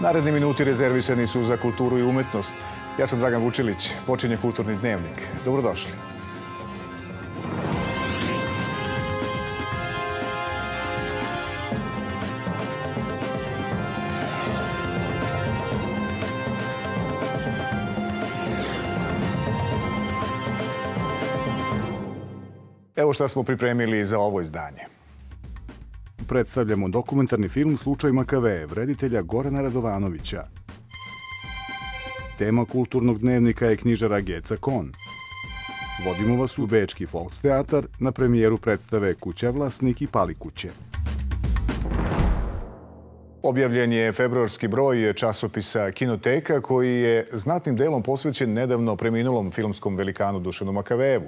Naredni minuti rezervisani su za kulturu i umetnost. Ja sam Dragan Vučilić, počinje Kulturni dnevnik. Dobrodošli. Evo šta smo pripremili za ovo izdanje. Predstavljamo dokumentarni film Slučaj Makave, vreditelja Gorana Radovanovića. Tema kulturnog dnevnika je knjižara Geca Kon. Vodimo vas u Bečki Volksteatar na premijeru predstave Kuća vlasnik i Pali kuće. Objavljen je februarski broj časopisa Kinoteka koji je znatnim delom posvećen nedavno preminulom filmskom velikanu Dušanu Makavevu.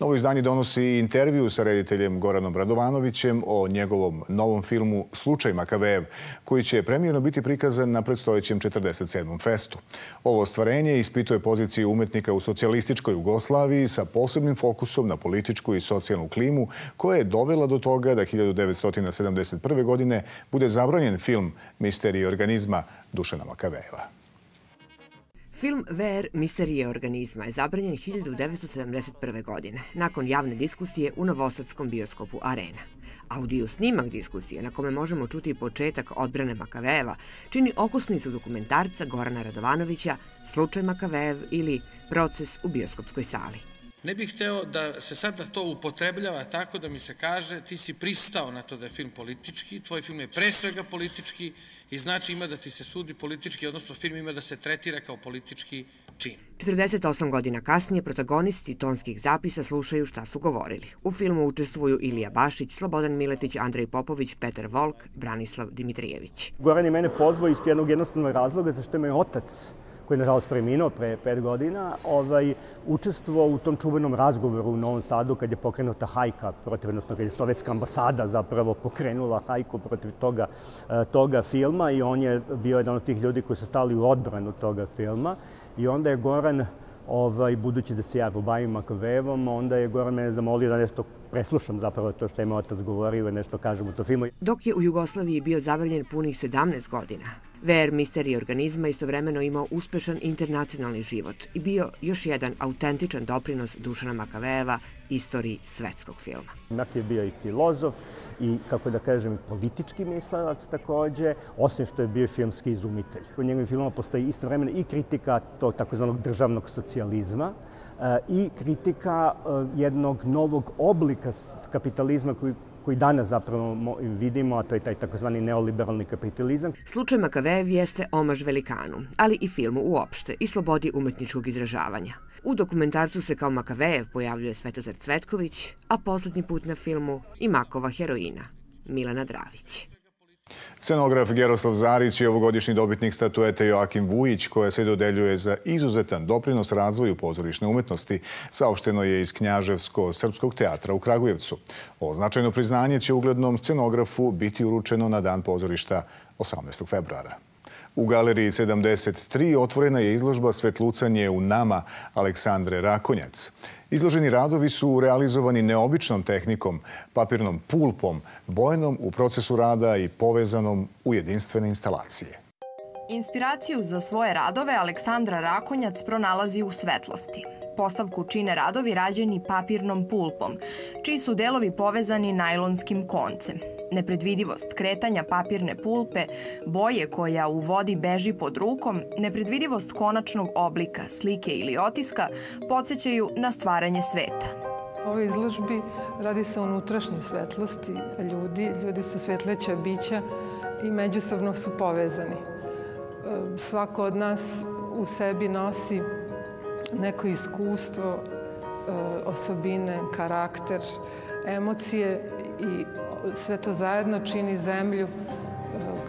Novo izdanje donosi intervju sa rediteljem Goranom Radovanovićem o njegovom novom filmu Slučaj Makavev, koji će premijerno biti prikazan na predstojećem 47. festu. Ovo ostvarenje ispituje poziciju umetnika u socijalističkoj Jugoslaviji sa posebnim fokusom na političku i socijalnu klimu koja je dovela do toga da 1971. godine bude zabranjen film Misterije organizma Dušana Makaveva. Film VR Misterije organizma je zabranjen 1971. godine, nakon javne diskusije u Novosadskom bioskopu Arena. Audio snimak diskusije, na kome možemo čuti početak odbrane Makaveva, čini okusnicu dokumentarca Gorana Radovanovića Slučaj Makavev ili Proces u bioskopskoj sali. Ne bih hteo da se sada to upotrebljava tako da mi se kaže ti si pristao na to da je film politički, tvoj film je pre svega politički i znači ima da ti se sudi politički, odnosno film ima da se tretira kao politički čin. 48 godina kasnije protagonisti tonskih zapisa slušaju šta su govorili. U filmu učestvuju Ilija Bašić, Slobodan Miletić, Andrej Popović, Petar Volk, Branislav Dimitrijević. Goran je mene pozvao iz jednog jednostavnog razloga zašto je moj otac koji je nažalost preminuo pre pet godina, ovaj, učestvovao u tom čuvenom razgovoru u Novom Sadu kad je pokrenuta hajka protiv, odnosno kad je sovjetska ambasada zapravo pokrenula hajku protiv toga, e, toga filma i on je bio jedan od tih ljudi koji su stali u odbranu toga filma. I onda je Goran ovaj, budući da se ja bavim Makavevom, onda je Goran mene zamolio da nešto preslušam zapravo to što je moj otac govorio i nešto kažem u to filmu. Dok je u Jugoslaviji bio zabranjen punih 17 godina, VR misterij organizma istovremeno imao uspešan internacionalni život i bio još jedan autentičan doprinos Dušana Makaveva istoriji svetskog filma. Mak je bio i filozof i, kako da kažem, politički mislalac takođe, osim što je bio filmski izumitelj. U njegovim filmama postoji istovremeno i kritika tog takozvanog državnog socijalizma, e, i kritika e, jednog novog oblika kapitalizma koji koji danas zapravo vidimo, a to je taj takozvani neoliberalni kapitalizam. Slučaj Makavejev jeste omaž velikanu, ali i filmu uopšte i slobodi umetničkog izražavanja. U dokumentarcu se kao Makavejev pojavljuje Svetozar Cvetković, a poslednji put na filmu i Makova heroina, Milana Dravić. Scenograf Geroslav Zarić je ovogodišnji dobitnik statuete Joakim Vujić, koja se dodeljuje za izuzetan doprinos razvoju pozorišne umetnosti, saopšteno je iz Knjaževsko-srpskog teatra u Kragujevcu. Ovo značajno priznanje će uglednom scenografu biti uručeno na dan pozorišta 18. februara. U galeriji 73 otvorena je izložba Svetlucanje u nama Aleksandre Rakonjac. Izloženi radovi su realizovani neobičnom tehnikom, papirnom pulpom, bojnom u procesu rada i povezanom u jedinstvene instalacije. Inspiraciju za svoje radove Aleksandra Rakonjac pronalazi u svetlosti. Postavku čine radovi rađeni papirnom pulpom, čiji su delovi povezani najlonskim koncem. Nepredvidivost kretanja papirne pulpe, boje koja u vodi beži pod rukom, nepredvidivost konačnog oblika, slike ili otiska podsjećaju na stvaranje sveta. Ovoj izložbi radi se o unutrašnjoj svetlosti ljudi. Ljudi su svetleća bića i međusobno su povezani. Svako od nas u sebi nosi neko iskustvo, e, osobine, karakter, emocije i sve to zajedno čini zemlju e,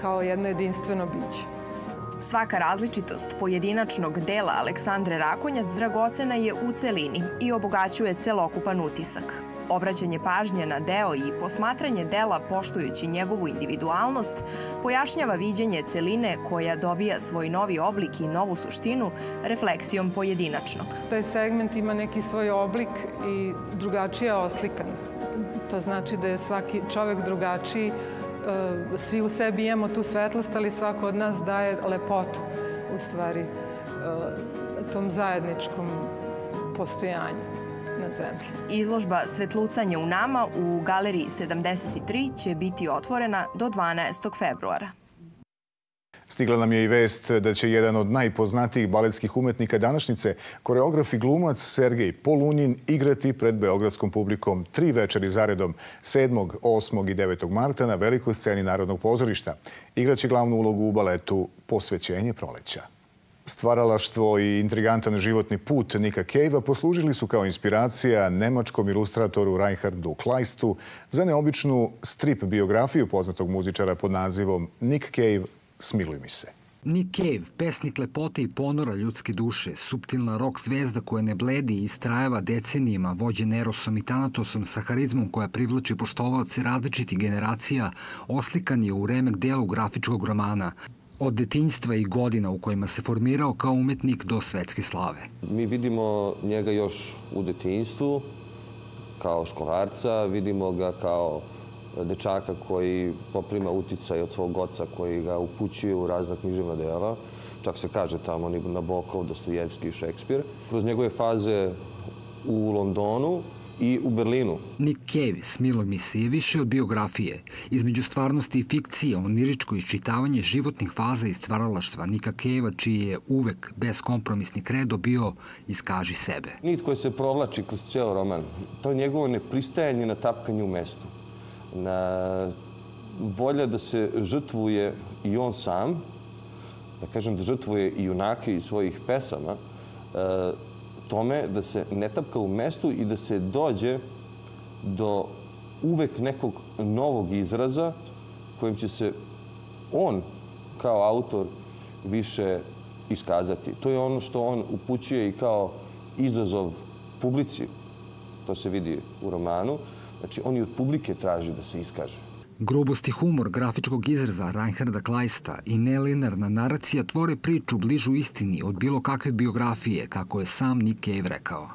kao jedno jedinstveno biće. Svaka različitost pojedinačnog dela Aleksandre Rakonjac dragocena je u celini i obogaćuje celokupan utisak. Obraćanje pažnje na deo i posmatranje dela poštujući njegovu individualnost pojašnjava viđenje celine koja dobija svoj novi oblik i novu suštinu refleksijom pojedinačnog. Taj segment ima neki svoj oblik i drugačije oslikan. To znači da je svaki čovek drugačiji, e, svi u sebi imamo tu svetlost, ali svako od nas daje lepotu u stvari e, tom zajedničkom postojanju na zemlji. Izložba Svetlucanje u nama u Galeriji 73 će biti otvorena do 12. februara. Stigla nam je i vest da će jedan od najpoznatijih baletskih umetnika današnjice, koreograf i glumac Sergej Polunjin, igrati pred beogradskom publikom tri večeri zaredom 7., 8. i 9. marta na velikoj sceni Narodnog pozorišta. Igraće glavnu ulogu u baletu Posvećenje proleća. Stvaralaštvo i intrigantan životni put Nika Cave-a poslužili su kao inspiracija nemačkom ilustratoru Reinhardu Kleistu za neobičnu strip biografiju poznatog muzičara pod nazivom Nick Cave Smiluj mi se. Nick Cave, pesnik lepote i ponora ljudske duše, suptilna rock zvezda koja ne bledi i istrajeva decenijima, vođen Erosom i Tanatosom sa harizmom koja privlači poštovaoce različitih generacija, oslikan je u remek delu grafičkog romana, od detinjstva i godina u kojima se formirao kao umetnik do svetske slave. Mi vidimo njega još u detinjstvu, kao školarca, vidimo ga kao dečaka koji poprima uticaj od svog oca koji ga upućuje u razna književna dela. Čak se kaže tamo Nabokov, Dostojevski i Šekspir. Kroz njegove faze u Londonu i u Berlinu. Nick Cave, Smilo mi se, je više od biografije. Između stvarnosti i fikcije, oniričko iščitavanje životnih faza i stvaralaštva Nika Cave-a, čiji je uvek beskompromisni kredo bio iskaži sebe. Nit koji se provlači kroz ceo roman, to je njegovo nepristajanje na tapkanju u mestu. Na volja da se žrtvuje i on sam, da kažem da žrtvuje i junake iz svojih pesama, e, tome da se ne tapka u mestu i da se dođe do uvek nekog novog izraza kojim će se on kao autor više iskazati. To je ono što on upućuje i kao izazov publici. To se vidi u romanu. Znači, on i od publike traži da se iskaže. Grubost i humor grafičkog izraza Reinharda Kleista i nelinarna naracija tvore priču bližu istini od bilo kakve biografije, kako je sam Nick Cave rekao.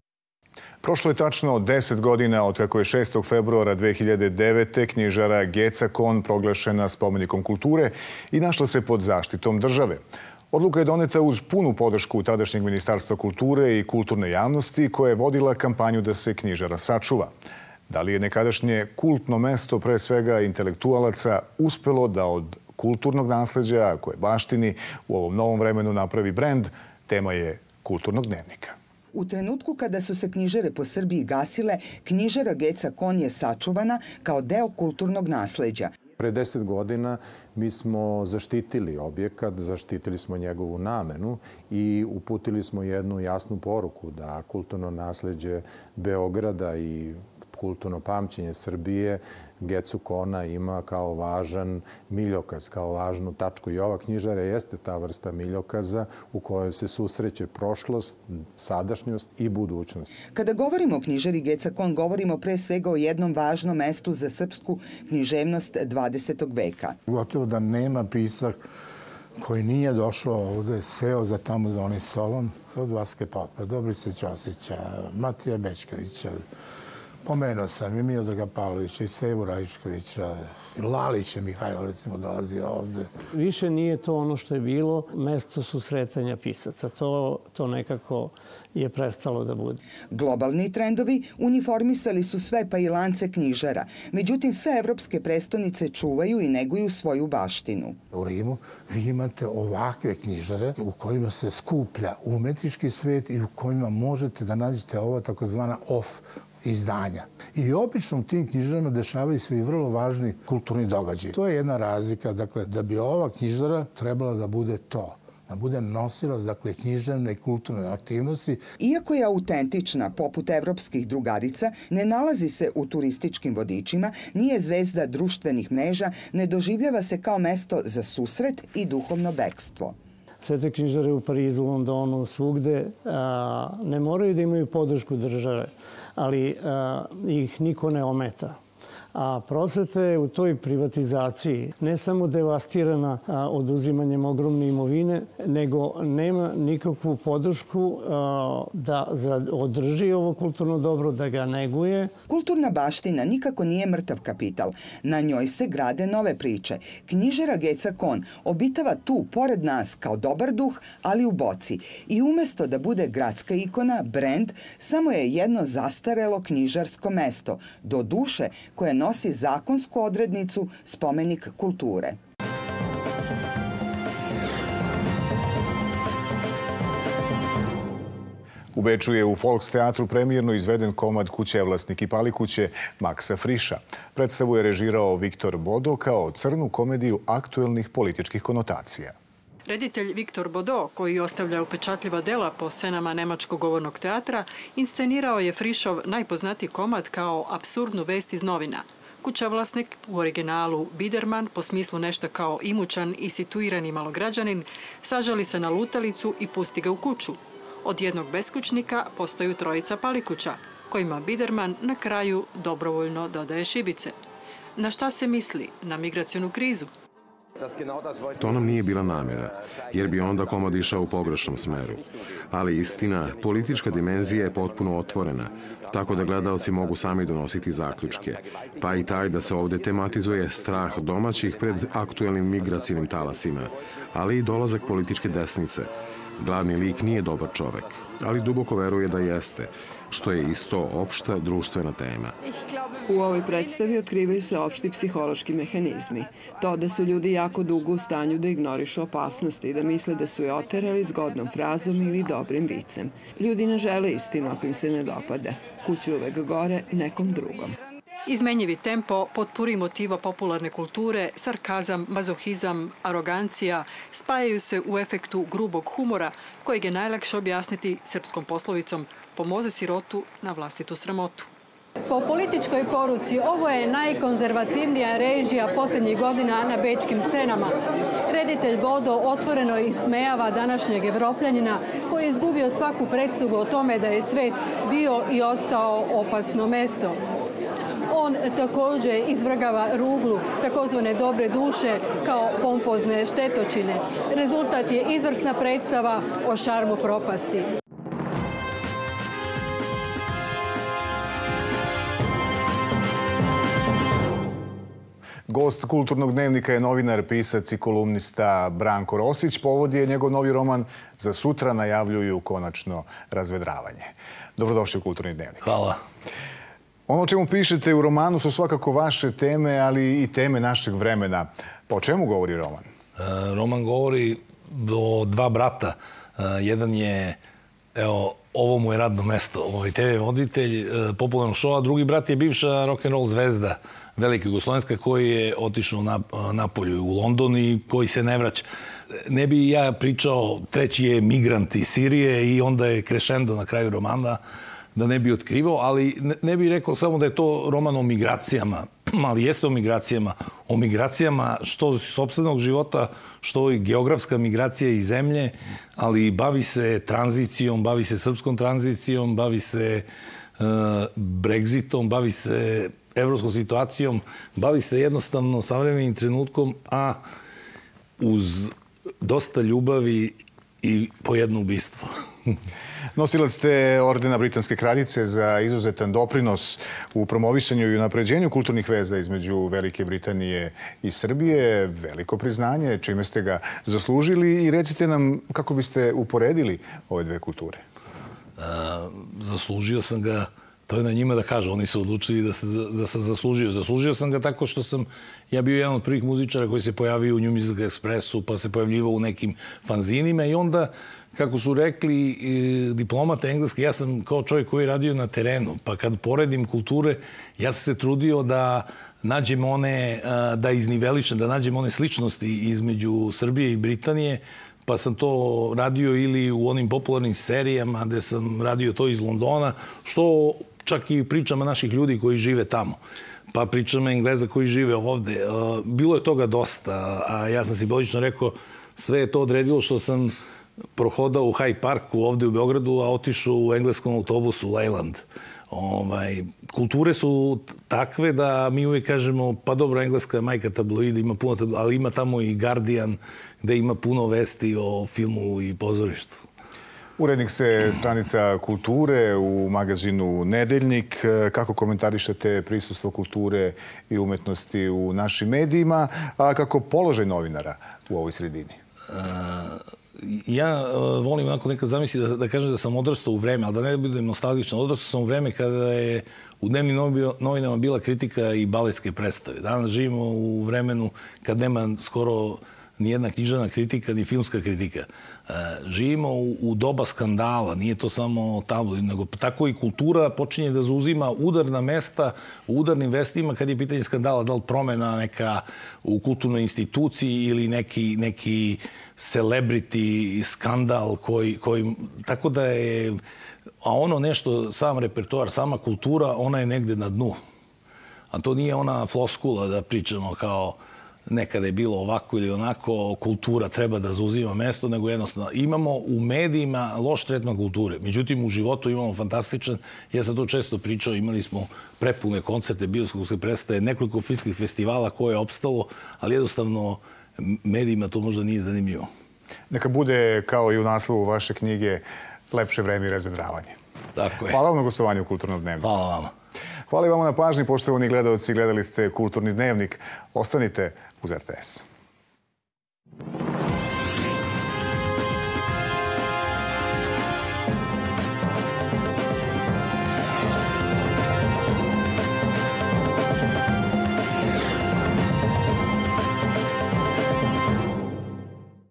Prošlo je tačno 10 godina od kako je 6. februara 2009. knjižara Geca Kon proglašena spomenikom kulture i našla se pod zaštitom države. Odluka je doneta uz punu podršku tadašnjeg Ministarstva kulture i kulturne javnosti koja je vodila kampanju da se knjižara sačuva. Da li je nekadašnje kultno mesto, pre svega intelektualaca, uspelo da od kulturnog nasleđa koje baštini u ovom novom vremenu napravi brend, tema je kulturnog dnevnika. U trenutku kada su se knjižare po Srbiji gasile, knjižara Geca Kon je sačuvana kao deo kulturnog nasleđa. Pre deset godina mi smo zaštitili objekat, zaštitili smo njegovu namenu i uputili smo jednu jasnu poruku da kulturno nasleđe Beograda i kulturno pamćenje Srbije Gecu Kona ima kao važan miljokaz, kao važnu tačku. I ova knjižara jeste ta vrsta miljokaza u kojoj se susreće prošlost, sadašnjost i budućnost. Kada govorimo o knjižari Geca Kon, govorimo pre svega o jednom važnom mestu za srpsku književnost 20. veka. Gotovo da nema pisak koji nije došao ovde, seo za tamo za onaj solon od Vaske Popa, Dobrice Ćosića, Matija Bečkovića, Pomenuo sam i Miodraga Pavlovića i Sevu Rajičkovića. Lalić je Mihajlo recimo dolazi ovde. Više nije to ono što je bilo. Mesto su sretanja pisaca. To, to nekako je prestalo da bude. Globalni trendovi uniformisali su sve pa i lance knjižara. Međutim, sve evropske prestonice čuvaju i neguju svoju baštinu. U Rimu vi imate ovakve knjižare u kojima se skuplja umetnički svet i u kojima možete da nađete ova takozvana off izdanja. I obično u tim knjižarama dešavaju se i vrlo važni kulturni događaji. To je jedna razlika, dakle, da bi ova knjižara trebala da bude to da bude nosilac, dakle, književne i kulturne aktivnosti. Iako je autentična, poput evropskih drugarica, ne nalazi se u turističkim vodičima, nije zvezda društvenih mreža, ne doživljava se kao mesto za susret i duhovno bekstvo. Sve te knjižare u Parizu, Londonu, svugde, a, ne moraju da imaju podršku države, ali a, ih niko ne ometa. A prosveta je u toj privatizaciji ne samo devastirana oduzimanjem ogromne imovine, nego nema nikakvu podršku da održi ovo kulturno dobro, da ga neguje. Kulturna baština nikako nije mrtav kapital. Na njoj se grade nove priče. Knjižera Geca Kon obitava tu, pored nas, kao dobar duh, ali u boci. I umesto da bude gradska ikona, brend, samo je jedno zastarelo knjižarsko mesto, do duše koje nosi zakonsku odrednicu spomenik kulture. U Beču je u Volksteatru premijerno izveden komad Kuće vlasnik i palikuće Maksa Friša. Predstavu je režirao Viktor Bodo kao crnu komediju aktuelnih političkih konotacija. Reditelj Viktor Bodo, koji ostavlja upečatljiva dela po scenama Nemačkog govornog teatra, inscenirao je Frišov najpoznatiji komad kao absurdnu vest iz novina – Kućavlasnik, u originalu Biderman, po smislu nešto kao imućan i situirani malograđanin, sažali se na lutalicu i pusti ga u kuću. Od jednog beskućnika postaju trojica palikuća, kojima Biderman na kraju dobrovoljno dodaje šibice. Na šta se misli? Na migracijonu krizu? To nam nije bila namjera, jer bi onda komad išao u pogrešnom smeru. Ali istina, politička dimenzija je potpuno otvorena, tako da gledalci mogu sami donositi zaključke. Pa i taj da se ovde tematizuje strah domaćih pred aktuelnim migracijnim talasima, ali i dolazak političke desnice. Glavni lik nije dobar čovek, ali duboko veruje da jeste, što je isto opšta društvena tema. U ovoj predstavi otkrivaju se opšti psihološki mehanizmi. To da su ljudi jako dugo u stanju da ignorišu opasnosti i da misle da su je oterali zgodnom frazom ili dobrim vicem. Ljudi ne žele istinu ako im se ne dopade. Kuću uvek gore nekom drugom. Izmenjivi tempo, potpuri motiva popularne kulture, sarkazam, mazohizam, arogancija spajaju se u efektu grubog humora kojeg je najlakše objasniti srpskom poslovicom pomoze sirotu na vlastitu sramotu. Po političkoj poruci ovo je najkonzervativnija režija poslednjih godina na bečkim scenama. Reditelj Bodo otvoreno ismejava današnjeg evropljanina koji je izgubio svaku predstavu o tome da je svet bio i ostao opasno mesto. On takođe izvrgava ruglu takozvane dobre duše kao pompozne štetočine. Rezultat je izvrsna predstava o šarmu propasti. Gost kulturnog dnevnika je novinar, pisac i kolumnista Branko Rosić. Povod je njegov novi roman Za sutra najavljuju konačno razvedravanje. Dobrodošli u Kulturni dnevnik. Hvala. Ono o čemu pišete u romanu su svakako vaše teme, ali i teme našeg vremena. Po čemu govori roman? E, roman govori o dva brata. E, jedan je, evo, ovo mu je radno mesto, ovaj TV voditelj e, popularnog šova, drugi brat je bivša rock'n'roll zvezda Velika Jugoslovenska koji je otišao na, napolju u London i koji se ne vraća. Ne bi ja pričao, treći je migrant iz Sirije i onda je krešendo na kraju romana da ne bi otkrivao, ali ne, ne bih rekao samo da je to roman o migracijama, ali jeste o migracijama. O migracijama što sobstvenog života, što i geografska migracija iz zemlje, ali bavi se tranzicijom, bavi se srpskom tranzicijom, bavi se uh, Brexitom, bavi se evropskom situacijom, bavi se jednostavno savremenim trenutkom, a uz dosta ljubavi i po jedno ubistvo. Nosilac ste ordena Britanske kraljice za izuzetan doprinos u promovisanju i napređenju kulturnih veza između Velike Britanije i Srbije. Veliko priznanje, čime ste ga zaslužili i recite nam kako biste uporedili ove dve kulture. Zaslužio sam ga To je na njima da kažu. Oni su odlučili da se, da se zaslužio. Zaslužio sam ga tako što sam ja bio jedan od prvih muzičara koji se pojavio u New Music Expressu, pa se pojavljivao u nekim fanzinima i onda kako su rekli e, diplomata engleske, ja sam kao čovjek koji je radio na terenu, pa kad poredim kulture, ja sam se trudio da nađem one, da iznivelišem, da nađem one sličnosti između Srbije i Britanije, pa sam to radio ili u onim popularnim serijama gde sam radio to iz Londona, što čak i pričama naših ljudi koji žive tamo pa pričama Engleza koji žive ovde. Bilo je toga dosta, a ja sam simbolično rekao sve je to odredilo što sam prohodao u Hyde Parku ovde u Beogradu, a otišao u engleskom autobusu u Leyland. Ovaj, kulture su takve da mi uvijek kažemo, pa dobro, engleska majka tabloida ima puno tabloida, ali ima tamo i Guardian, gde ima puno vesti o filmu i pozorištu. Urednik se stranica kulture u magazinu Nedeljnik. Kako komentarišete prisustvo kulture i umetnosti u našim medijima, a kako položaj novinara u ovoj sredini? ja uh, volim onako nekad zamisli da, da kažem da sam odrastao u vreme, ali da ne budem nostalgičan. Odrastao sam u vreme kada je u dnevnim novinama bila kritika i baletske predstave. Danas živimo u vremenu kad nema skoro ni jedna knjižana kritika, ni filmska kritika. E, živimo u, u doba skandala, nije to samo tabloid, nego tako i kultura počinje da zauzima udarna mesta u udarnim vestima kad je pitanje skandala, da li promena neka u kulturnoj instituciji ili neki, neki celebrity skandal koji, koji, tako da je, a ono nešto, sam repertoar, sama kultura, ona je negde na dnu. A to nije ona floskula da pričamo kao nekada je bilo ovako ili onako, kultura treba da zauzima mesto, nego jednostavno imamo u medijima loš tretman kulture. Međutim, u životu imamo fantastičan, ja sam to često pričao, imali smo prepune koncerte, bioskopske predstave, nekoliko filmskih festivala koje je opstalo, ali jednostavno medijima to možda nije zanimljivo. Neka bude, kao i u naslovu vaše knjige, lepše vreme i razvedravanje. Tako je. Hvala vam na gostovanju u Kulturnom dnevniku. Hvala vama. Hvala i vama na pažnji, poštovani gledalci. Gledali ste Kulturni dnevnik. Ostanite uz RTS.